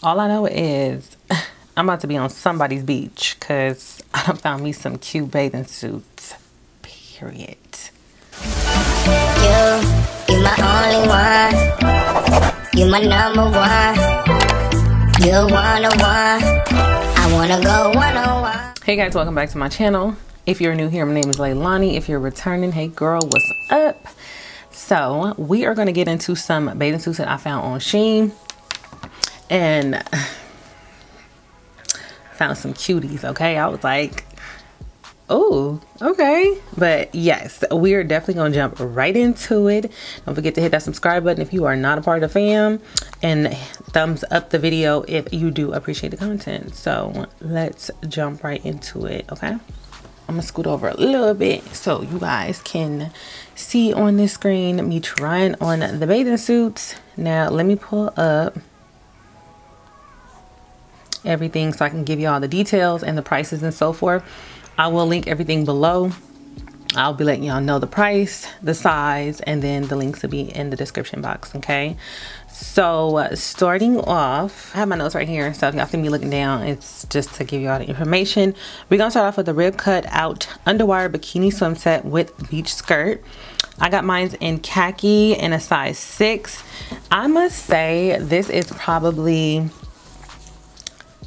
All I know is I'm about to be on somebody's beach because I done found me some cute bathing suits. Period. You, you my only one. You my number one. You one on one. I wanna go one on one. Hey guys, welcome back to my channel. If you're new here, my name is Lalonnie. If you're returning, hey girl, what's up? So we are gonna get into some bathing suits that I found on Shein. And found some cuties, okay? I was like, oh, okay. But yes, we are definitely gonna jump right into it. Don't forget to hit that subscribe button if you are not a part of the fam and thumbs up the video if you do appreciate the content. So let's jump right into it, okay? I'm gonna scoot over a little bit so you guys can see on this screen me trying on the bathing suits. Now let me pull up everything so I can give you all the details and the prices and so forth. I will link everything below. I'll be letting y'all know the price, the size, and then the links will be in the description box, okay? So starting off, I have my notes right here, so y'all see me looking down, it's just to give you all the information. We're gonna start off with the rib cut out underwire bikini swim set with beach skirt. I got mine in khaki in a size six. I must say this is probably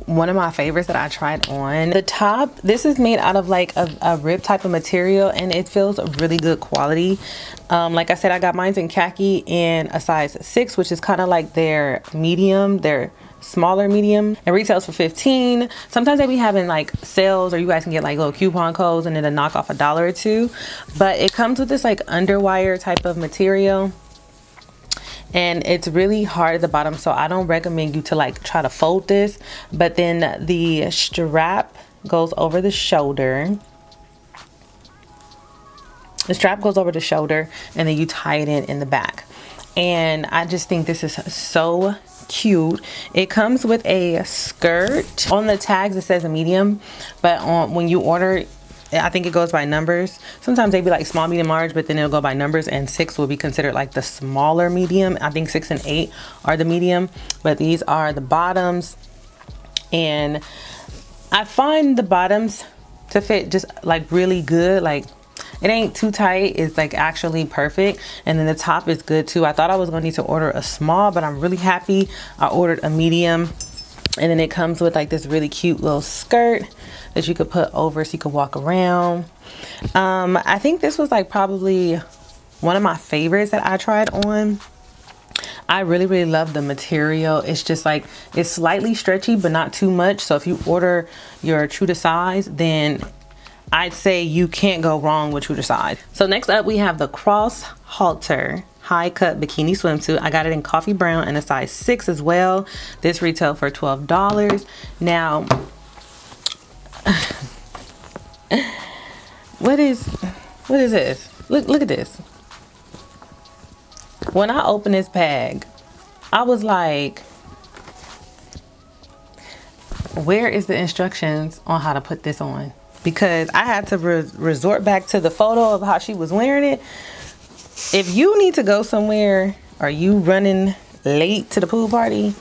one of my favorites that I tried on. The top, this is made out of like a, a rib type of material and it feels really good quality. Um, like I said, I got mine in khaki in a size six, which is kind of like their medium, their smaller medium. It retails for 15. Sometimes they be having like sales or you guys can get like little coupon codes and it'll knock off a dollar or two. But it comes with this like underwire type of material and it's really hard at the bottom so I don't recommend you to like try to fold this but then the strap goes over the shoulder. The strap goes over the shoulder and then you tie it in in the back. And I just think this is so cute. It comes with a skirt. On the tags it says a medium but on when you order I think it goes by numbers. Sometimes they be like small, medium, large, but then it'll go by numbers and six will be considered like the smaller medium. I think six and eight are the medium, but these are the bottoms. And I find the bottoms to fit just like really good. Like it ain't too tight. It's like actually perfect. And then the top is good too. I thought I was gonna need to order a small, but I'm really happy. I ordered a medium and then it comes with like this really cute little skirt that you could put over so you could walk around. Um, I think this was like probably one of my favorites that I tried on. I really, really love the material. It's just like, it's slightly stretchy, but not too much. So if you order your true to size, then I'd say you can't go wrong with true to size. So next up, we have the Cross Halter high cut bikini swimsuit. I got it in coffee brown and a size six as well. This retail for $12. Now, what is what is this? Look look at this. When I opened this bag, I was like, where is the instructions on how to put this on? Because I had to re resort back to the photo of how she was wearing it. If you need to go somewhere, are you running late to the pool party?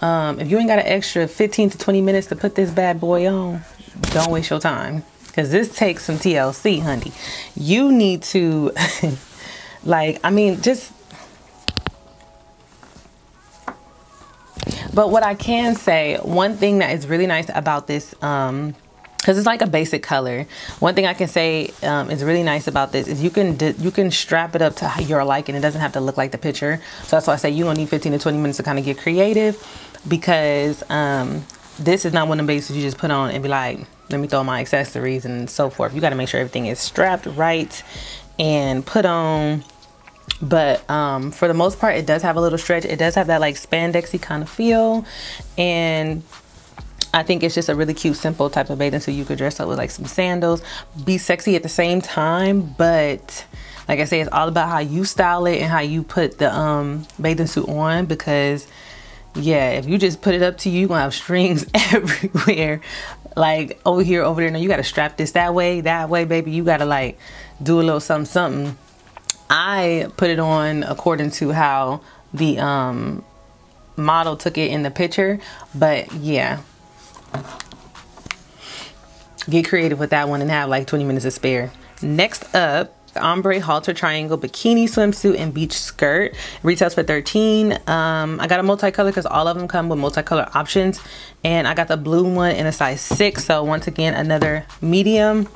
Um, if you ain't got an extra 15 to 20 minutes to put this bad boy on, don't waste your time because this takes some TLC, honey. You need to, like, I mean, just. But what I can say, one thing that is really nice about this, um, because it's like a basic color. One thing I can say um, is really nice about this is you can you can strap it up to your liking. And it doesn't have to look like the picture. So that's why I say you don't need 15 to 20 minutes to kind of get creative because um, this is not one of the bases you just put on and be like, let me throw my accessories and so forth. You got to make sure everything is strapped right and put on. But um, for the most part, it does have a little stretch. It does have that like spandexy kind of feel. And I think it's just a really cute, simple type of bathing suit you could dress up with like some sandals, be sexy at the same time. But like I say, it's all about how you style it and how you put the um, bathing suit on because yeah, if you just put it up to you, you're gonna have strings everywhere. Like over here, over there. Now you gotta strap this that way, that way, baby. You gotta like do a little something, something. I put it on according to how the um model took it in the picture. But yeah. Get creative with that one and have like 20 minutes to spare. Next up, ombre halter triangle bikini swimsuit and beach skirt. Retails for 13 um i got a multicolor because all of them come with multicolor options. And i got the blue one in a size six. So once again another medium.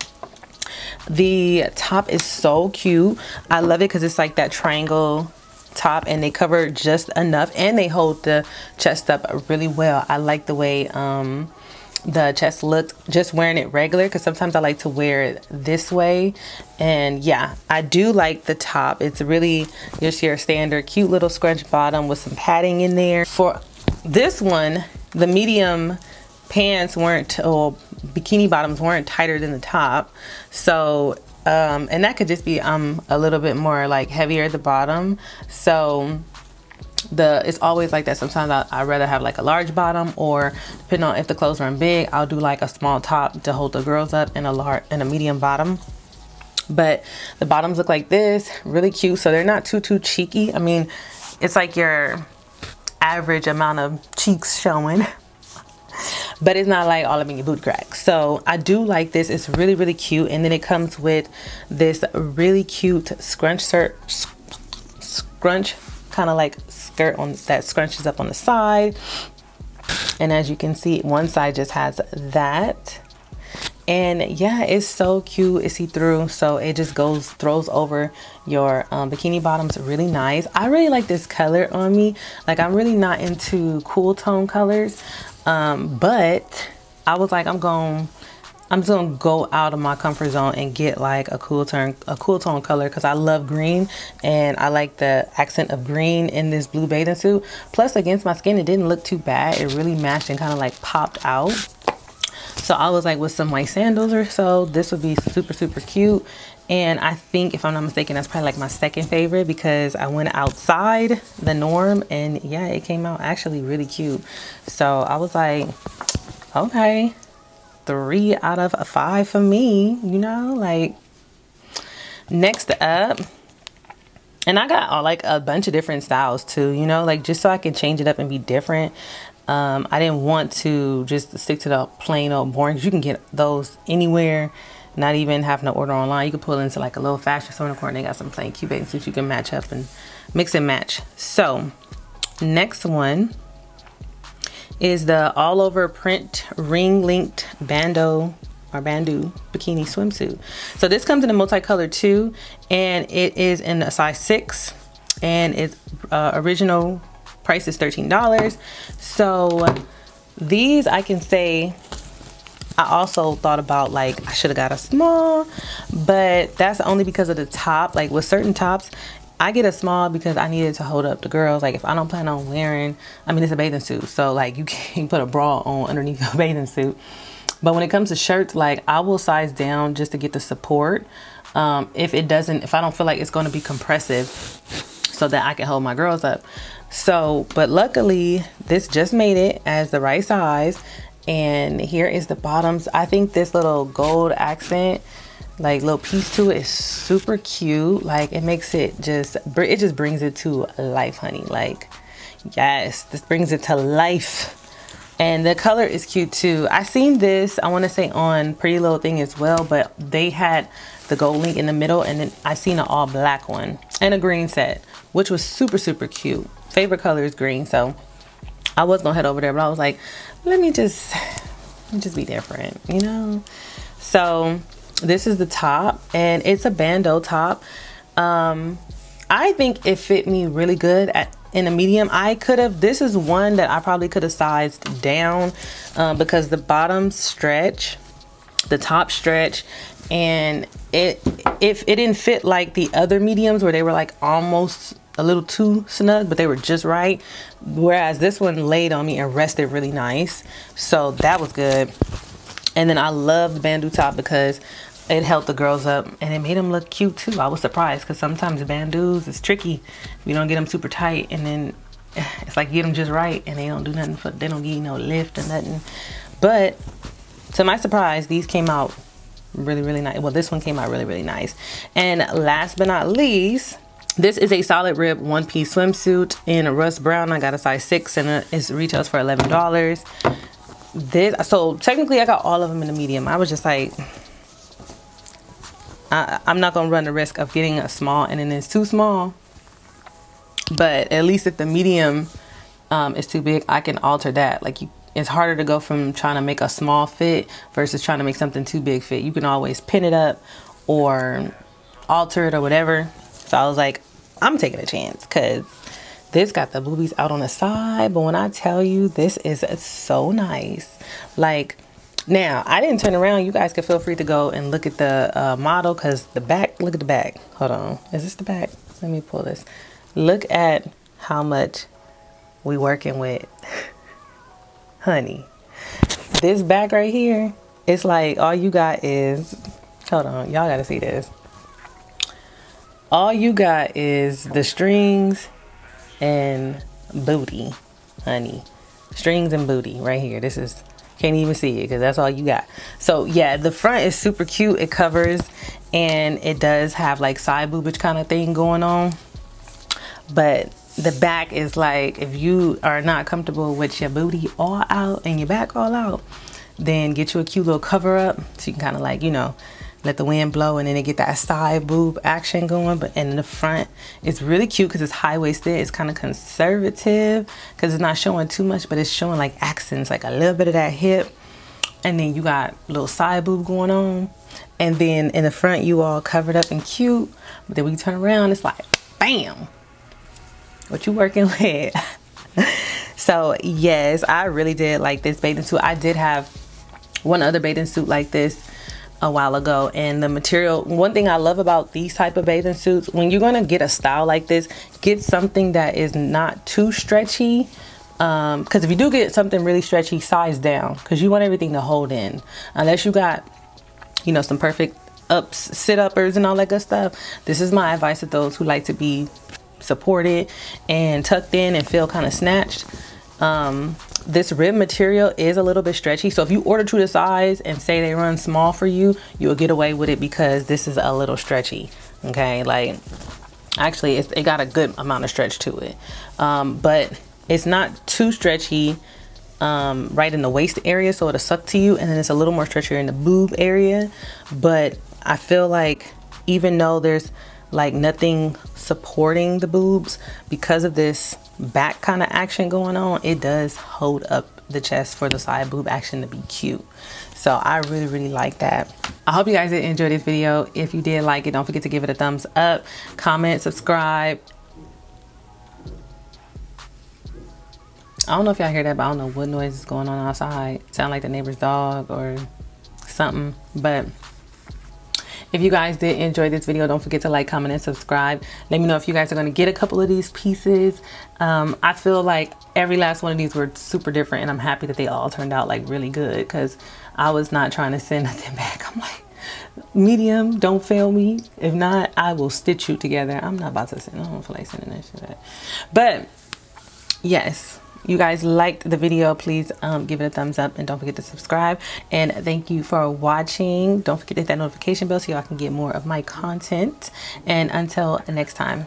The top is so cute. I love it because it's like that triangle top and they cover just enough and they hold the chest up really well. I like the way um the chest looked just wearing it regular because sometimes I like to wear it this way. And yeah I do like the top. It's really just your standard cute little scrunch bottom with some padding in there. For this one the medium pants weren't or bikini bottoms weren't tighter than the top. So um, and that could just be um a little bit more like heavier at the bottom. So the it's always like that. Sometimes I, I rather have like a large bottom or depending on if the clothes are big I'll do like a small top to hold the girls up and a large and a medium bottom. But the bottoms look like this really cute. So they're not too too cheeky. I mean it's like your average amount of cheeks showing. But it's not like all of your boot crack so I do like this. It's really really cute. And then it comes with this really cute scrunch shirt scrunch kind of like skirt on that scrunches up on the side. And as you can see one side just has that. And yeah it's so cute it's see-through so it just goes throws over your um, bikini bottoms really nice. I really like this color on me. Like I'm really not into cool tone colors. Um, but I was like I'm going I'm just gonna go out of my comfort zone and get like a cool tone a cool tone color because I love green and I like the accent of green in this blue bathing suit. Plus against my skin it didn't look too bad. It really matched and kind of like popped out. So I was like with some white sandals or so. This would be super super cute. And I think if I'm not mistaken that's probably like my second favorite because I went outside the norm and yeah it came out actually really cute. So I was like okay three out of a five for me, you know, like next up, and I got uh, like a bunch of different styles too, you know, like just so I can change it up and be different. Um, I didn't want to just stick to the plain old boring you can get those anywhere, not even having to order online. You can pull into like a little fashion store in the corner. They got some plain cute bathing suits you can match up and mix and match. So, next one is the all over print ring linked bandeau or bandeau bikini swimsuit. So this comes in a multicolor too, and it is in a size six, and its uh, original price is $13. So these I can say I also thought about like I should have got a small, but that's only because of the top. Like with certain tops, I get a small because I needed to hold up the girls. Like if I don't plan on wearing, I mean, it's a bathing suit. So like you can't put a bra on underneath your bathing suit. But when it comes to shirts, like I will size down just to get the support. Um, if it doesn't, if I don't feel like it's going to be compressive so that I can hold my girls up. So, but luckily this just made it as the right size. And here is the bottoms. I think this little gold accent like little piece to it is super cute. Like it makes it just it just brings it to life honey. Like yes this brings it to life. And the color is cute too. I seen this i want to say on pretty little thing as well but they had the gold link in the middle and then i seen an all black one and a green set which was super super cute. Favorite color is green so i was gonna head over there but i was like let me just let me just be different you know? So this is the top and it's a bandeau top. Um i think it fit me really good at in a medium. I could have this is one that i probably could have sized down uh, because the bottom stretch the top stretch and it if it didn't fit like the other mediums where they were like almost a little too snug but they were just right whereas this one laid on me and rested really nice. So that was good. And then I love the bandeau top because it held the girls up and it made them look cute too. I was surprised because sometimes bandeaus is tricky. You don't get them super tight and then it's like get them just right and they don't do nothing for, they don't give you no lift or nothing. But to my surprise, these came out really, really nice. Well, this one came out really, really nice. And last but not least, this is a solid rib one piece swimsuit in a rust brown. I got a size six and uh, it retails for $11. This, so technically I got all of them in the medium. I was just like, I, I'm not gonna run the risk of getting a small and then it's too small. But at least if the medium um, is too big, I can alter that. Like you, it's harder to go from trying to make a small fit versus trying to make something too big fit. You can always pin it up or alter it or whatever. So I was like, I'm taking a chance because this got the boobies out on the side. But when I tell you this is so nice, like now I didn't turn around. You guys can feel free to go and look at the uh, model because the back, look at the back. Hold on. Is this the back? Let me pull this. Look at how much we working with. Honey, this back right here, it's like all you got is, hold on, y'all gotta see this all you got is the strings and booty, honey. Strings and booty right here. This is can't even see it because that's all you got. So yeah, the front is super cute. It covers and it does have like side boobage kind of thing going on. But the back is like if you are not comfortable with your booty all out and your back all out, then get you a cute little cover up so you can kind of like, you know, let the wind blow and then they get that side boob action going but in the front it's really cute because it's high-waisted it's kind of conservative because it's not showing too much but it's showing like accents like a little bit of that hip. And then you got a little side boob going on. And then in the front you all covered up and cute but then you turn around it's like bam! What you working with? So yes i really did like this bathing suit. I did have one other bathing suit like this a while ago and the material one thing i love about these type of bathing suits when you're going to get a style like this get something that is not too stretchy because um, if you do get something really stretchy size down because you want everything to hold in. Unless you got you know some perfect ups sit uppers and all that good stuff this is my advice to those who like to be supported and tucked in and feel kind of snatched. Um, this rib material is a little bit stretchy. So if you order to the size and say they run small for you, you'll get away with it because this is a little stretchy. Okay, like actually it got a good amount of stretch to it. Um, but it's not too stretchy um, right in the waist area so it'll suck to you and then it's a little more stretchier in the boob area. But I feel like even though there's like nothing supporting the boobs because of this back kind of action going on it does hold up the chest for the side boob action to be cute so i really really like that i hope you guys did enjoy this video if you did like it don't forget to give it a thumbs up comment subscribe I don't know if y'all hear that, but I don't know what noise is going on outside. Sound like the neighbor's dog or something. But if you guys did enjoy this video, don't forget to like, comment, and subscribe. Let me know if you guys are going to get a couple of these pieces. Um, I feel like every last one of these were super different, and I'm happy that they all turned out like really good because I was not trying to send nothing back. I'm like, medium, don't fail me. If not, I will stitch you together. I'm not about to send, I don't feel like sending that shit. But yes you guys liked the video please um, give it a thumbs up and don't forget to subscribe. And thank you for watching. Don't forget to hit that notification bell so y'all can get more of my content. And until next time